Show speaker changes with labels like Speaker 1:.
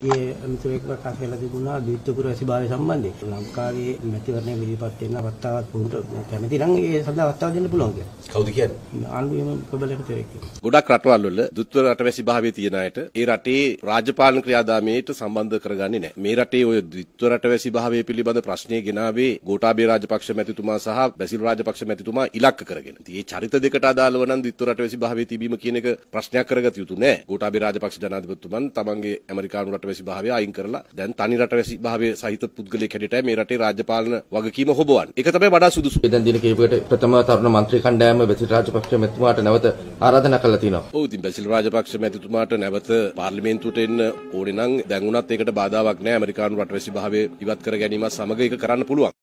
Speaker 1: ඒ අමතුරෙක් ප්‍රකාශ කළ තිබුණා ද්විත්ව පුරවැසිභාවය සම්බන්ධයෙන් ලංකාවේ මැතිවරණය ඉදිරිපත් වෙන අවස්ථාවක් පුරුට කැමති නම් ඒ සඳහා අවස්ථාව දෙන්න පුළුවන් කියලා.
Speaker 2: කවුද කියන්නේ?
Speaker 1: ආණ්ඩුවේම ප්‍රබල එකතුරෙක්.
Speaker 3: ගොඩක් රටවල් වල දුත්ව රටවැසි භාවයේ තියෙන අයට ඒ රටේ රාජපාලන ක්‍රියාදාමයට සම්බන්ධ කරගන්නේ නැහැ. මේ රටේ ඔය දුත්ව රටවැසි භාවය පිළිබඳ ප්‍රශ්නේ ගෙනාවේ ගෝඨාභය රාජපක්ෂ මැතිතුමා සහ බැසිල් රාජපක්ෂ මැතිතුමා ඉලක්ක කරගෙන. ඉතින් මේ චරිත දෙකට අදාළව නම් දුත්ව රටවැසි භාවයේ තිබීම කියන එක ප්‍රශ්නයක් කරගත යුතු නෑ. ගෝඨාභය රාජපක්ෂ ජනාධිපතිතුමන් තමන්ගේ ඇමරිකානු රටවැසි භාවය අයින් කරලා දැන් තනි රටවැසි භාවය සහිත පුද්ගලයෙක් හැටියට මේ රටේ රාජ්‍යපාලන වගකීම හොබවන්නේ. ඒක තමයි වඩා සුදුසු.
Speaker 2: දැන් දින කිහිපයකට ප්‍රථම තරුණ මන්ත්‍රී කණ්ඩායම බෙසිල් රාජපක්ෂ මැතිතුමාට නැවත ආරාධනා කළා තියෙනවා.
Speaker 3: ඔව් ඉතින් බැසිල් රාජපක්ෂ මැතිතුමාට නැවත පාර්ලිමේන්තුවට එන්න ඕනේ නම් දැන් උනත් ඒකට බාධාවක් නැහැ. ඇමරිකානු රටවැසි භාවය ඉවත් කර ගැනීමත් සමග ඒක කරන්න පුළුවන්.